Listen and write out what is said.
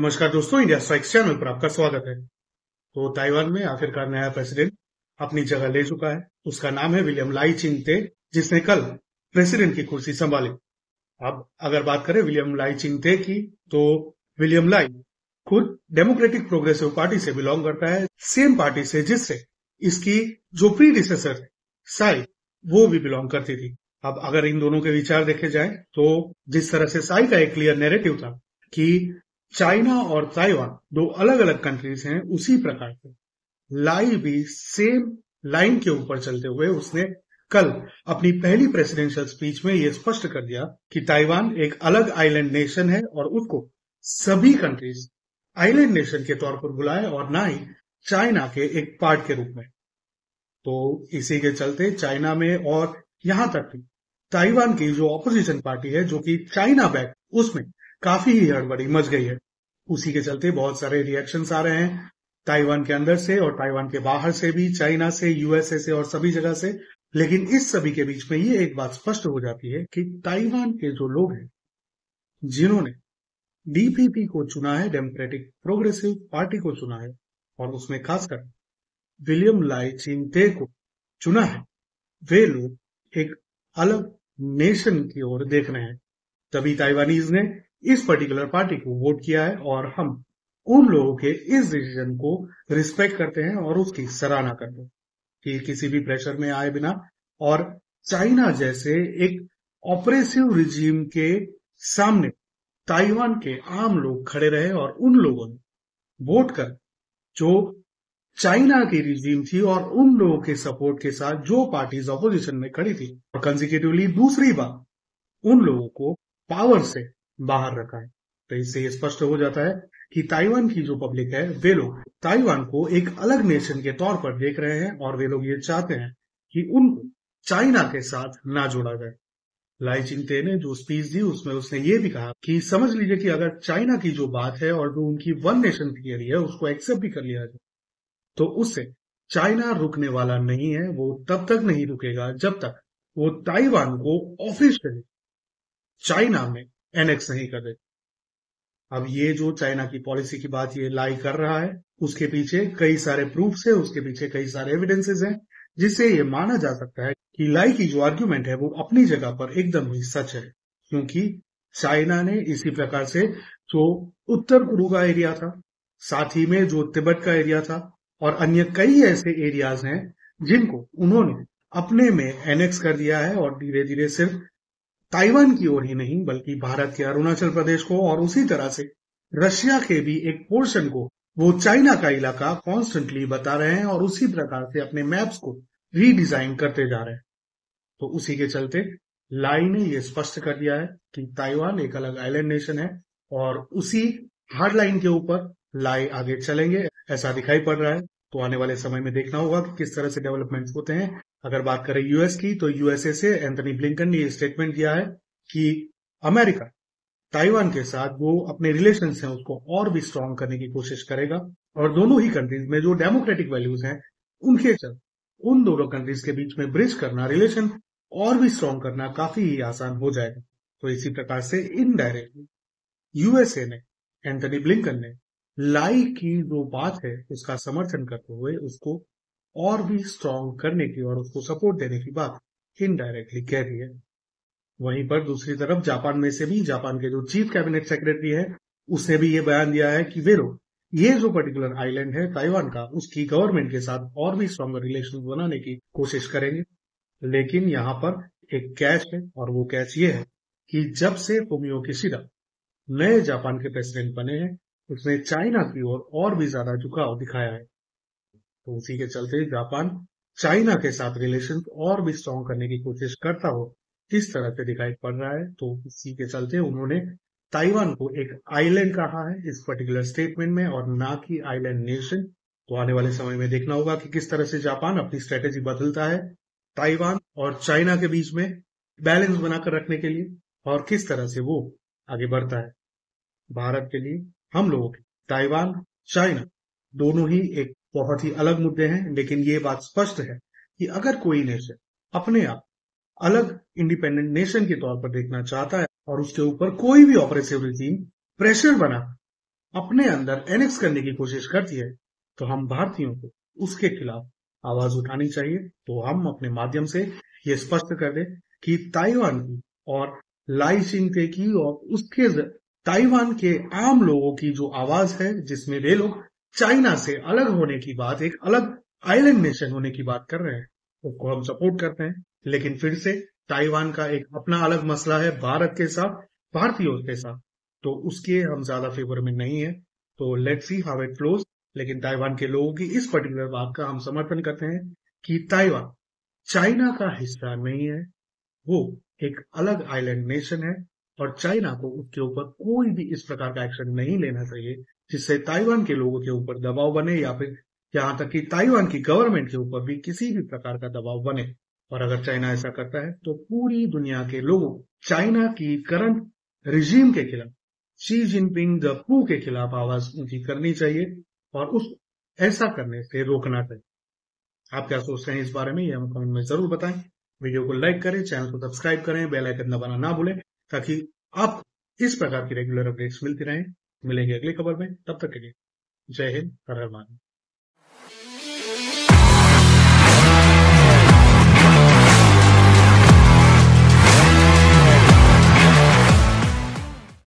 नमस्कार दोस्तों, India strikes channel पर आपका स्वागत है। तो ताइवान में आखिरकार नया प्रेसिडेंट अपनी जगह ले चुका है। उसका नाम है विलियम लाई चिंगते जिसने कल प्रेसिडेंट की कुर्सी संभाली। अब अगर बात करें विलियम लाई चिंगते की तो विलियम लाई खुद डेमोक्रेटिक प्रोग्रेसिव पार्टी से बिलोंग करता है। सेम पार्टी से जिससे इसकी जो प्री डिसेसर साई, वो भी बिलोंग करती थी। अब अगर इन दोनों के विचार देखे जाए तो जिस तरह से साई का एक क्लियर नेरेटिव था कि चाइना और ताइवान, दो अलग अलग कंट्रीज़ हैं, उसी प्रकार से लाई भी सेम लाइन के ऊपर चलते हुए उसने कल अपनी पहली प्रेसिडेंशियल स्पीच में यह स्पष्ट कर दिया कि ताइवान एक अलग आइलैंड नेशन है और उसको सभी कंट्रीज़ आइलैंड नेशन के तौर पर बुलाए और ना ही चाइना के एक पार्ट के रूप में। तो इसी के चलते चाइना में और यहाँ तक कि ताइवान की जो ऑपोजिशन पार्टी है, जो कि चाइना बैक उसमें काफ़ी ही हड़बड़ी, मच गई है। उसी के चलते बहुत सारे रिएक्शन आ रहे हैं, ताइवान के अंदर से और ताइवान के बाहर से भी, चाइना से यूएसए से और सभी जगह से। लेकिन इस सभी के बीच में ये एक बात स्पष्ट हो जाती है कि ताइवान के जो लोग हैं, जिन्होंने डीपीपी को चुना है डेमोक्रेटिक प्रोग्रेसिव पार्टी को चुना है, और उसमें खासकर विलियम लाई चिंगते को चुना है, वे लोग एक अलग नेशन की ओर देख रहे हैं। तभी ताइवानीज ने इस पर्टिकुलर पार्टी को वोट किया है और हम उन लोगों के इस डिसीज़न को रिस्पेक्ट करते हैं और उसकी सराहना करते हैं कि किसी भी प्रेशर में आए बिना। और चाइना जैसे एक ऑपरेसिव रिजीम के सामने ताइवान के आम लोग खड़े रहे और उन लोगों ने वोट कर जो चाइना की रिजीम थी और उन लोगों के सपोर्ट के साथ जो पार्टीज़ ऑपोजिशन में खड़ी थी। और कंजिक्यूटिवली दूसरी बार उन लोगों को पावर से बाहर रखा है। तो इससे स्पष्ट हो जाता है कि ताइवान की जो पब्लिक है, वे लोग ताइवान को एक अलग नेशन के तौर पर देख रहे हैं और वे लोग ये चाहते हैं कि उनको चाइना के साथ ना जोड़ा जाए। लाई चिंते ने जो स्पीच दी, उसमें उसने ये भी कहा कि समझ लीजिए कि अगर चाइना की जो बात है और जो उनकी वन नेशन थियरी है, उसको एक्सेप्ट भी कर लिया जाए तो उससे चाइना रुकने वाला नहीं है, वो तब तक नहीं रुकेगा जब तक वो ताइवान को ऑफिशियली चाइना में एनेक्स नहीं कर दे अब ये जो चाइना की पॉलिसी की बात ये लाई कर रहा है, उसके पीछे कई सारे प्रूफ्स है, उसके पीछे कई सारे एविडेंसेस हैं, जिससे ये माना जा सकता है कि लाई की जो आर्ग्यूमेंट है वो अपनी जगह पर एकदम ही सच है। क्योंकि चाइना ने इसी प्रकार से जो उत्तर पूर्व का एरिया था, साथ ही में जो तिब्बत का एरिया था और अन्य कई ऐसे एरियाज़ हैं जिनको उन्होंने अपने में एनेक्स कर दिया है और धीरे धीरे सिर्फ़ ताइवान की ओर ही नहीं, बल्कि भारत के अरुणाचल प्रदेश को और उसी तरह से रशिया के भी एक पोर्शन को वो चाइना का इलाका कॉन्स्टेंटली बता रहे हैं और उसी प्रकार से अपने मैप्स को रीडिजाइन करते जा रहे हैं। तो उसी के चलते लाई ने यह स्पष्ट कर दिया है कि ताइवान एक अलग आइलैंड नेशन है और उसी हार्ड लाइन के ऊपर लाई आगे चलेंगे, ऐसा दिखाई पड़ रहा है। तो आने वाले समय में देखना होगा कि किस तरह से डेवलपमेंट्स होते हैं। अगर बात करें यूएस की तो यूएसए से एंथनी ब्लिंकन ने स्टेटमेंट दिया है कि अमेरिका ताइवान के साथ वो अपने रिलेशन है, उसको और भी स्ट्रांग करने की कोशिश करेगा। और दोनों ही कंट्रीज़ में जो डेमोक्रेटिक वैल्यूज़ हैं, उनके उन दोनों कंट्रीज़ के बीच में ब्रिज करना रिलेशन और भी स्ट्रांग करना काफ़ी ही आसान हो जाएगा। तो इसी प्रकार से इनडायरेक्टली यूएसए ने एंथनी ब्लिंकन ने लाई की जो बात है उसका समर्थन करते हुए उसको और भी स्ट्रॉन्ग करने की और उसको सपोर्ट देने की बात इनडायरेक्टली कह रही है। वहीं पर दूसरी तरफ़ जापान में से भी, जापान के जो चीफ कैबिनेट सेक्रेटरी है उसने भी ये बयान दिया है कि वे लोग ये जो पर्टिकुलर आइलैंड है ताइवान का, उसकी गवर्नमेंट के साथ और भी स्ट्रॉन्गर रिलेशन बनाने की कोशिश करेंगे। लेकिन यहाँ पर एक कैच है और वो कैच ये है कि जब से फोमियो किशिदा नए जापान के प्रेसिडेंट बने हैं उसने चाइना की ओर और, और भी ज़्यादा झुकाव दिखाया है। तो उसी के चलते जापान चाइना के साथ रिलेशन और भी स्ट्रॉन्ग करने की कोशिश करता हो किस तरह से दिखाई पड़ रहा है तो इसी के चलते उन्होंने ताइवान को एक आइलैंड कहा है। इस पर्टिकुलर स्टेटमेंट में और ना कि आइलैंड नेशन तो आने वाले समय में देखना होगा कि किस तरह से जापान अपनी स्ट्रेटेजी बदलता है ताइवान और चाइना के बीच में बैलेंस बनाकर रखने के लिए और किस तरह से वो आगे बढ़ता है। भारत के लिए हम लोग, ताइवान, चाइना, दोनों ही एक बहुत ही अलग मुद्दे हैं, लेकिन ये बात स्पष्ट है कि अगर कोई नेशन अपने आप अलग इंडिपेंडेंट नेशन के तौर पर देखना चाहता है और उसके ऊपर कोई भी ऑपरेसिव रिजीम प्रेशर बना, अपने अंदर एनेक्स करने की कोशिश करती है तो हम भारतीयों को उसके खिलाफ आवाज़ उठानी चाहिए। तो हम अपने माध्यम से ये स्पष्ट कर दे कि ताइवान की और लाई चिंगते की और उसके ताइवान के आम लोगों की जो आवाज़ है, जिसमें वे लोग चाइना से अलग होने की बात, एक अलग आइलैंड नेशन होने की बात कर रहे हैं, उसको हम सपोर्ट करते हैं। लेकिन फिर से ताइवान का एक अपना अलग मसला है, भारत के साथ, भारतीयों के साथ। तो उसके हम ज़्यादा फेवर में नहीं है। तो let's see how it flows लेकिन ताइवान के लोगों की इस पर्टिकुलर बात का हम समर्थन करते हैं कि ताइवान चाइना का हिस्सा नहीं है, वो एक अलग आइलैंड नेशन है। और चाइना को उसके ऊपर कोई भी इस प्रकार का एक्शन नहीं लेना चाहिए, जिससे ताइवान के लोगों के ऊपर दबाव बने या फिर यहाँ तक कि ताइवान की गवर्नमेंट के ऊपर भी किसी भी प्रकार का दबाव बने। और अगर चाइना ऐसा करता है तो पूरी दुनिया के लोगों चाइना की करंट रिजीम के खिलाफ शी जिनपिंग द पू के खिलाफ आवाज़ उनकी करनी चाहिए और उस, ऐसा करने से रोकना चाहिए। आप क्या सोचते हैं इस बारे में ये हमें कमेंट में ज़रूर बताएँ। वीडियो को लाइक करें चैनल को सब्सक्राइब करें बेल आइकन दबाना ना भूलें। ताकि आप इस प्रकार की रेगुलर अपडेट्स मिलती रहें। मिलेंगे अगली खबर में। तब तक के लिए जय हिंद, हर हर महादेव।